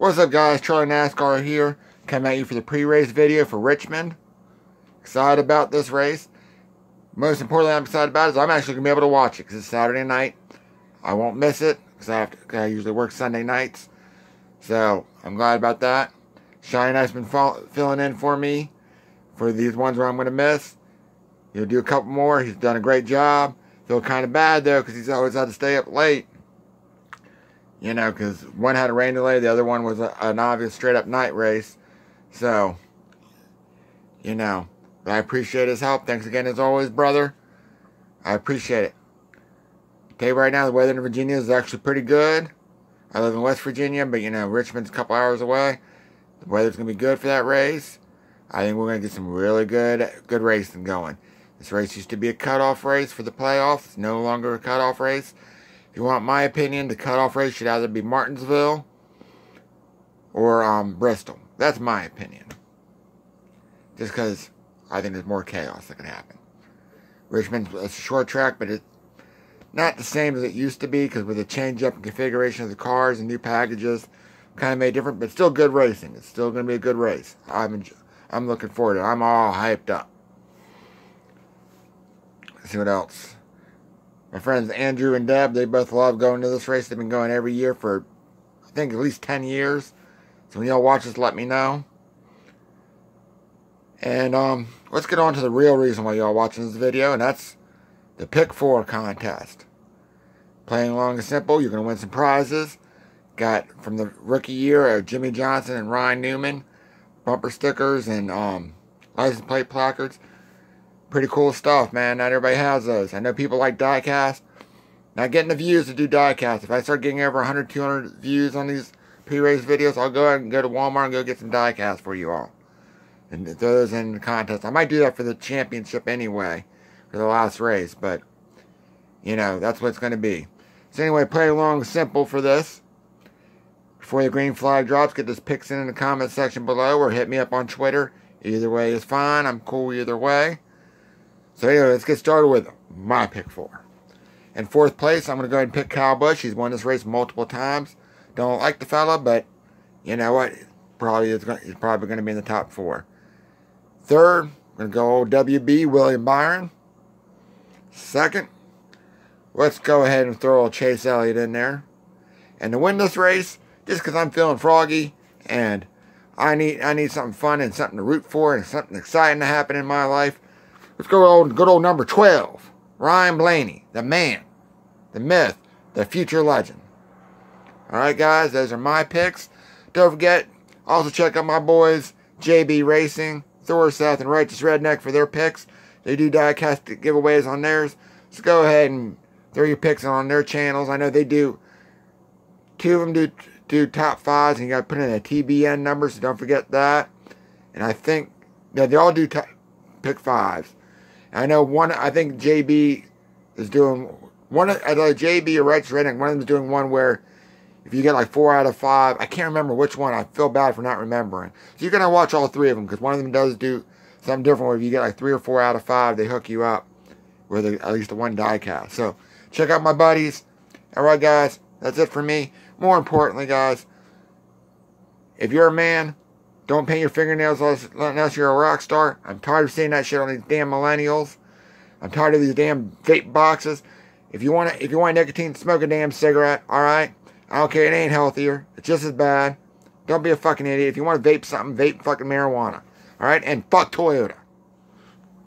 What's up guys, Charlie NASCAR here, coming at you for the pre-race video for Richmond. Excited about this race. Most importantly I'm excited about is I'm actually going to be able to watch it because it's Saturday night. I won't miss it because I, have to, I usually work Sunday nights. So I'm glad about that. Shiny Knight's been filling in for me for these ones where I'm going to miss. He'll do a couple more. He's done a great job. Feel kind of bad though because he's always had to stay up late. You know, because one had a rain delay, the other one was a, an obvious straight up night race. So, you know, I appreciate his help. Thanks again, as always, brother. I appreciate it. Okay, right now the weather in Virginia is actually pretty good. I live in West Virginia, but you know, Richmond's a couple hours away. The weather's going to be good for that race. I think we're going to get some really good good racing going. This race used to be a cutoff race for the playoffs. It's no longer a cutoff race. If you want my opinion, the cutoff race should either be Martinsville or um, Bristol. That's my opinion. Just because I think there's more chaos that can happen. Richmond's a short track, but it's not the same as it used to be because with the change up in configuration of the cars and new packages, kind of made different, but still good racing. It's still going to be a good race. I'm I'm looking forward to it. I'm all hyped up. Let's see what else. My friends Andrew and Deb, they both love going to this race. They've been going every year for, I think, at least 10 years. So when y'all watch this, let me know. And um, let's get on to the real reason why y'all watching this video, and that's the Pick 4 contest. Playing along and simple, you're going to win some prizes. Got from the rookie year of Jimmie Johnson and Ryan Newman, bumper stickers and um, license plate placards pretty cool stuff, man. Not everybody has those. I know people like diecast. Not getting the views to do diecast. If I start getting over 100, 200 views on these pre-race videos, I'll go ahead and go to Walmart and go get some diecast for you all. And throw those in the contest. I might do that for the championship anyway, for the last race, but, you know, that's what it's going to be. So anyway, play along simple for this. Before the green flag drops, get this picks in, in the comment section below or hit me up on Twitter. Either way is fine. I'm cool either way. So anyway, let's get started with my pick four. In fourth place, I'm going to go ahead and pick Kyle Busch. He's won this race multiple times. Don't like the fella, but you know what? Probably is going, he's probably going to be in the top four. Third, I'm going to go old WB William Byron. Second, let's go ahead and throw a Chase Elliott in there. And to win this race, just because I'm feeling froggy and I need I need something fun and something to root for and something exciting to happen in my life, Let's go old, good old number 12. Ryan Blaney, the man, the myth, the future legend. Alright, guys, those are my picks. Don't forget, also check out my boys, JB Racing, Thor South, and Righteous Redneck for their picks. They do diecast giveaways on theirs. So go ahead and throw your picks on their channels. I know they do. Two of them do do top fives, and you got to put in a TBN number, so don't forget that. And I think yeah, they all do pick fives. I know one. I think JB is doing one. I know JB or Rex Reddick. One of them is doing one where if you get like four out of five, I can't remember which one. I feel bad for not remembering. So you're gonna watch all three of them because one of them does do something different. Where if you get like three or four out of five, they hook you up with a, at least the one die cast. So check out my buddies. All right, guys. That's it for me. More importantly, guys, if you're a man don't paint your fingernails unless you're a rock star. I'm tired of seeing that shit on these damn millennials. I'm tired of these damn vape boxes. If you want to, if you want nicotine, smoke a damn cigarette. All right. I don't care. It ain't healthier. It's just as bad. Don't be a fucking idiot. If you want to vape something, vape fucking marijuana. All right. And fuck Toyota.